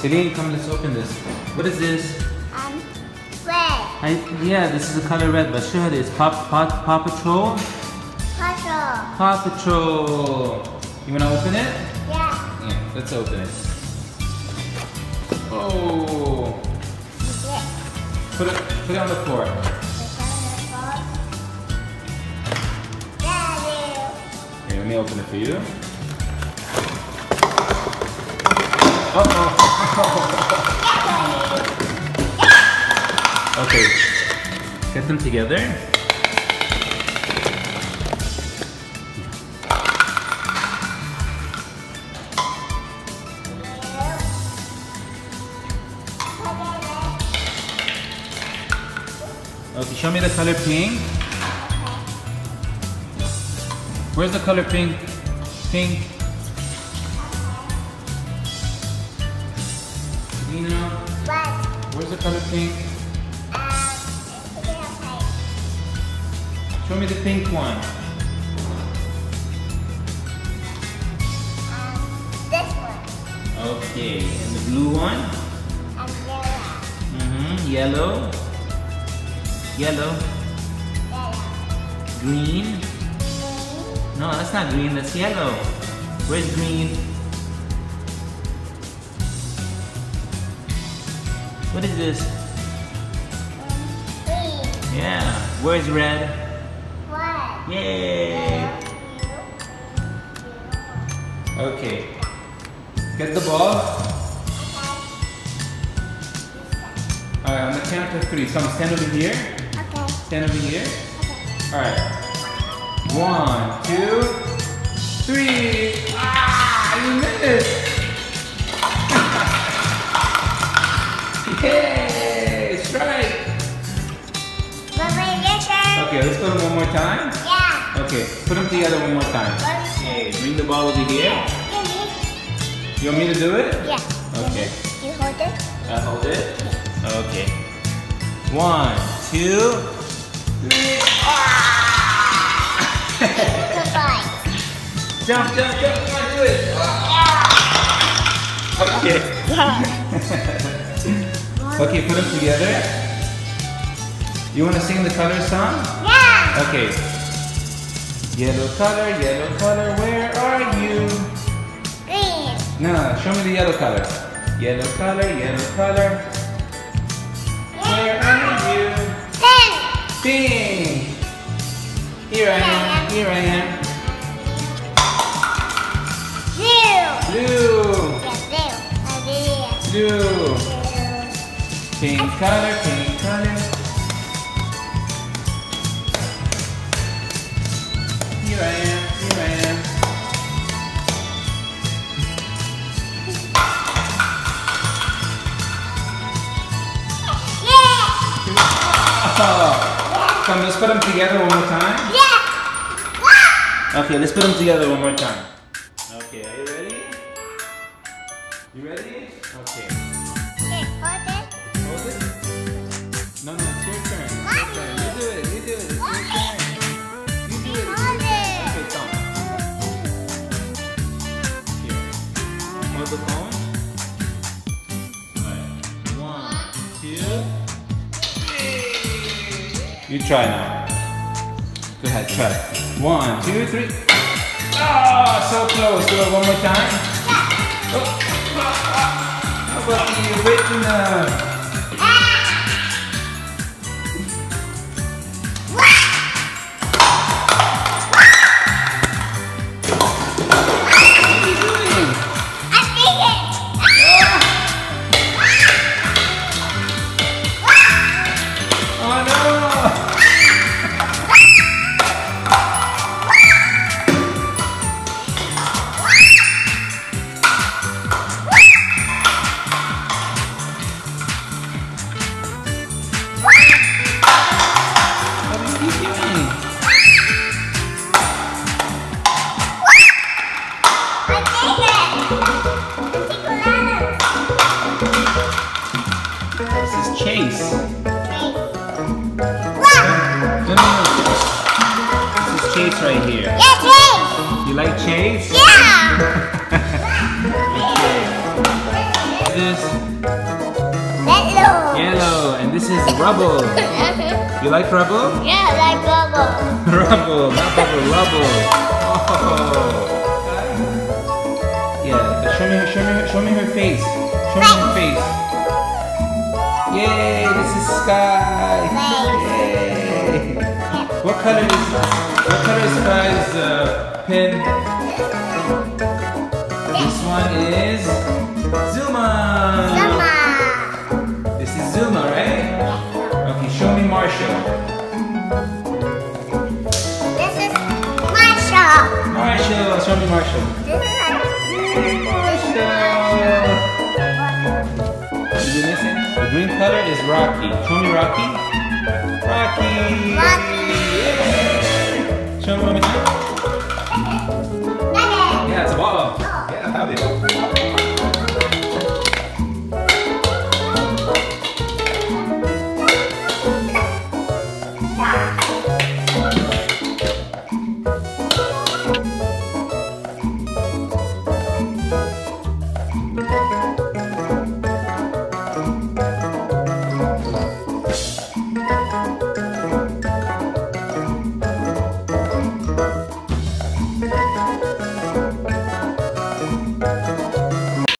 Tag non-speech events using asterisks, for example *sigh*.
Celine, come, let's open this. What is this? Um, red. I, yeah, this is the color red, but sure, it's Pop, Pop, Paw Patrol. Puzzle. Paw Patrol. You wanna open it? Yeah. Yeah, let's open it. Oh, Yeah. put it, put it on the floor. Daddy. Here, let me open it for you. Uh-oh. *laughs* okay, get them together. Okay, show me the color pink. Where's the color pink? Pink. Color pink? Show me the pink one. This one. Okay, and the blue one? And yellow. Mm-hmm. Yellow. Yellow. Yellow. Green. Green. No, that's not green, that's yellow. Where's green? What is this? Green. Yeah. Where's red? One. Yay! Okay. Get the ball. Alright, on the count of three. So I'm stand over here. Okay. Stand over here. Alright. One, two, three. Ah, you missed. Okay, let's put them one more time. Yeah. Okay, put them together one more time. Okay, bring the ball over here. You want me to do it? Yeah. Okay. You hold it. I hold it. Okay. One, two, three. Goodbye. *laughs* Jump, jump, jump. Come on, do it. Okay. *laughs* okay, put them together. You want to sing the color song? Okay. Yellow color, yellow color, where are you? Green. No, no, show me the yellow color. Yellow color, yellow color, where are you? Ten. Pink. Here I am, here I am. Blue. Blue, blue. blue. Blue. Pink color, pink color. Here I. Come, let's put them together one more time. Yeah. Okay, let's put them together one more time. Okay, are you ready? You ready? Okay, You try now. Go ahead, try. One, two, three. Oh, so close. Do it one more time. Oh. How about original? What This is cheese right here. Yeah, cheese. You like cheese? Yeah. *laughs* okay. This yellow. Yellow, and this is rubble. *laughs* you like rubble? Yeah, I like rubble. *laughs* rubble, not bubble, rubble. Oh. Yeah, show me, her, show me, show me her face. Show me her face. Sky. Yay! What color is what color is Skye's uh, pin? This one is Zuma. Mama. This is Zuma, right? Okay, show me Marshall. This is Marshall. Marshall, show me Marshall. This is Marshall. Is Rocky. Show me Rocky. Rocky. Rocky. Yay. Show me one